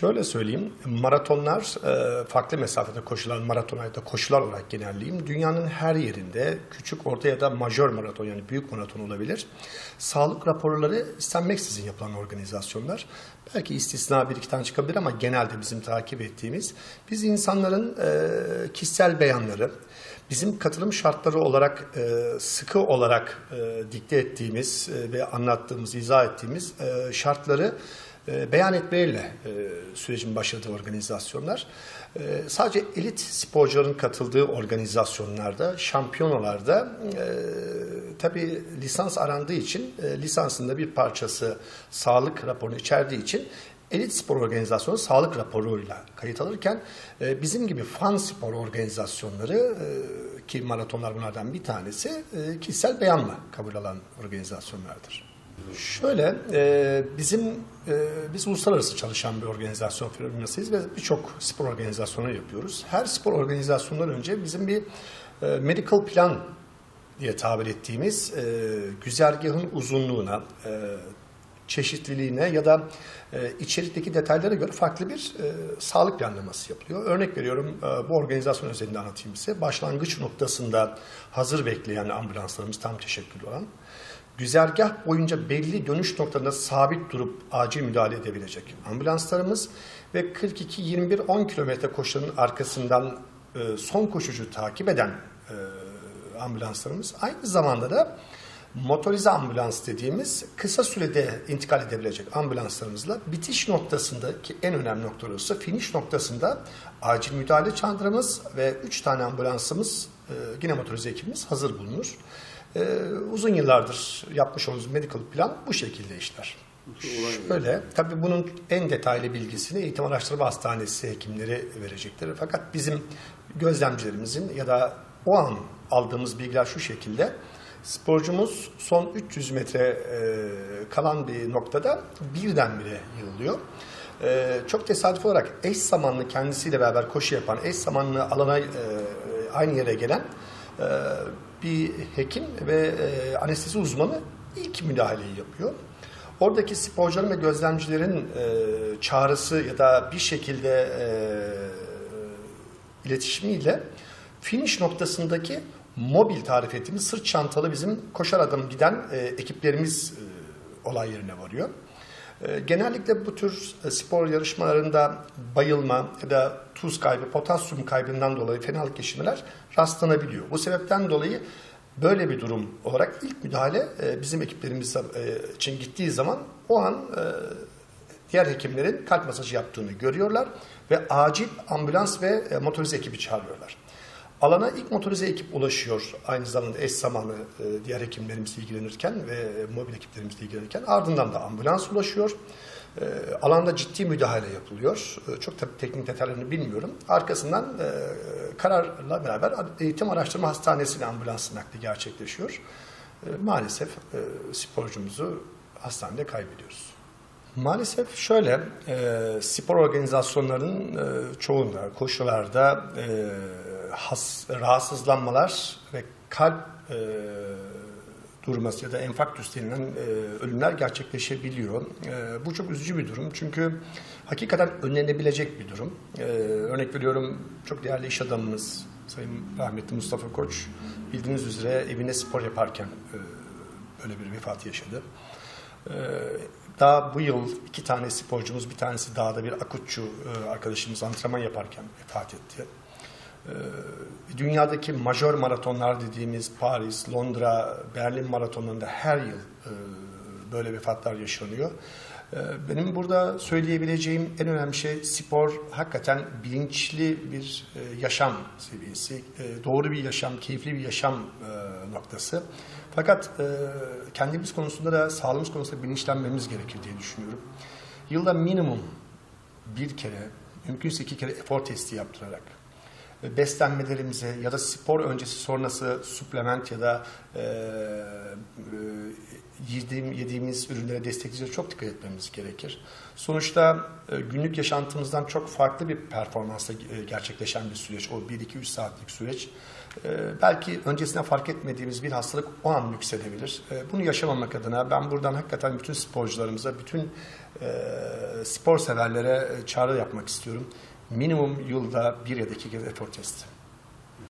Şöyle söyleyeyim, maratonlar e, farklı mesafede koşulan maraton ya da koşular olarak genelleyeyim. Dünyanın her yerinde küçük, orta ya da majör maraton yani büyük maraton olabilir. Sağlık raporları istenmeksizin yapılan organizasyonlar. Belki istisna bir iki tane çıkabilir ama genelde bizim takip ettiğimiz biz insanların e, kişisel beyanları, bizim katılım şartları olarak e, sıkı olarak dikte ettiğimiz ve anlattığımız, izah ettiğimiz şartları e, beyan etmeyle e, sürecin başladığı organizasyonlar. E, sadece elit sporcuların katıldığı organizasyonlarda, şampiyonalarda e, tabi lisans arandığı için e, lisansında bir parçası sağlık raporunu içerdiği için elit spor organizasyonu sağlık raporuyla kayıt alırken e, bizim gibi fan spor organizasyonları e, ki maratonlar bunlardan bir tanesi e, kişisel beyanla kabul alan organizasyonlardır. Şöyle, e, bizim e, biz uluslararası çalışan bir organizasyon firmasıyız ve birçok spor organizasyonu yapıyoruz. Her spor organizasyonundan önce bizim bir e, medical plan diye tabir ettiğimiz e, güzergahın uzunluğuna, e, çeşitliliğine ya da e, içerikteki detaylara göre farklı bir e, sağlık planlaması yapılıyor. Örnek veriyorum e, bu organizasyon özelinde anlatayım size. Başlangıç noktasında hazır bekleyen ambulanslarımız tam teşekkül olan güzergah boyunca belli dönüş noktalarında sabit durup acil müdahale edebilecek ambulanslarımız ve 42-21-10 kilometre koşuların arkasından e, son koşucu takip eden e, ambulanslarımız aynı zamanda da motorize ambulans dediğimiz kısa sürede intikal edebilecek ambulanslarımızla bitiş noktasındaki en önemli nokta orası finish noktasında acil müdahale çandırımız ve 3 tane ambulansımız e, yine motorize ekibimiz hazır bulunur. Ee, uzun yıllardır yapmış olduğumuz medical plan bu şekilde işler. Şöyle, tabii bunun en detaylı bilgisini Eğitim Araştırma Hastanesi hekimleri verecektir. Fakat bizim gözlemcilerimizin ya da o an aldığımız bilgiler şu şekilde. Sporcumuz son 300 metre e, kalan bir noktada birdenbire yığılıyor. E, çok tesadüf olarak eş zamanlı kendisiyle beraber koşu yapan, eş zamanlı alana e, aynı yere gelen bir hekim ve e, anestezi uzmanı ilk müdahaleyi yapıyor. Oradaki sporcuların ve gözlemcilerin e, çağrısı ya da bir şekilde e, iletişimiyle finish noktasındaki mobil tarif ettiğimiz sırt çantalı bizim koşar adım giden ekiplerimiz olay yerine varıyor. Ee, genellikle bu tür e, spor yarışmalarında bayılma ya da tuz kaybı, potasyum kaybından dolayı fenalık geçirmeler rastlanabiliyor. Bu sebepten dolayı böyle bir durum olarak ilk müdahale e, bizim ekiplerimiz e, için gittiği zaman o an diğer hekimlerin kalp masajı yaptığını görüyorlar ve acil ambulans ve motorize ekibi çağırıyorlar. Alana ilk motorize ekip ulaşıyor. Aynı zamanda eş zamanı e, diğer hekimlerimiz ilgilenirken ve mobil ekiplerimiz ilgilenirken ardından da ambulans ulaşıyor. E, alanda ciddi müdahale yapılıyor. E, çok tabii teknik detaylarını bilmiyorum. Arkasından kararla beraber Eğitim Araştırma Hastanesi'ne ambulans nakli gerçekleşiyor. Maalesef sporcumuzu hastanede kaybediyoruz. Maalesef şöyle, spor organizasyonlarının çoğunda, koşularda has, rahatsızlanmalar ve kalp e, durması ya da enfarktüs denilen e, ölümler gerçekleşebiliyor. E, bu çok üzücü bir durum çünkü hakikaten önlenebilecek bir durum. E, örnek veriyorum çok değerli iş adamımız Sayın rahmetli Mustafa Koç bildiğiniz üzere evine spor yaparken e, böyle bir vefat yaşadı. E, daha bu yıl iki tane sporcumuz, bir tanesi dağda bir akutçu e, arkadaşımız antrenman yaparken vefat etti. Ee, dünyadaki majör maratonlar dediğimiz Paris, Londra, Berlin maratonlarında her yıl e, böyle vefatlar yaşanıyor. Ee, benim burada söyleyebileceğim en önemli şey spor hakikaten bilinçli bir e, yaşam seviyesi, e, doğru bir yaşam, keyifli bir yaşam noktası. Fakat kendimiz konusunda da sağlığımız konusunda bilinçlenmemiz gerekir diye düşünüyorum. Yılda minimum bir kere, mümkünse iki kere efor testi yaptırarak beslenmelerimize ya da spor öncesi sonrası suplement ya da e, e, yediğim, yediğimiz ürünlere destekleyiciye çok dikkat etmemiz gerekir. Sonuçta e, günlük yaşantımızdan çok farklı bir performansla e, gerçekleşen bir süreç. O 1-2-3 saatlik süreç. E, belki öncesinde fark etmediğimiz bir hastalık o an yükselebilir. E, bunu yaşamamak adına ben buradan hakikaten bütün sporcularımıza, bütün e, spor severlere e, çağrı yapmak istiyorum. Minimum yılda bir ya da iki kez efor testi.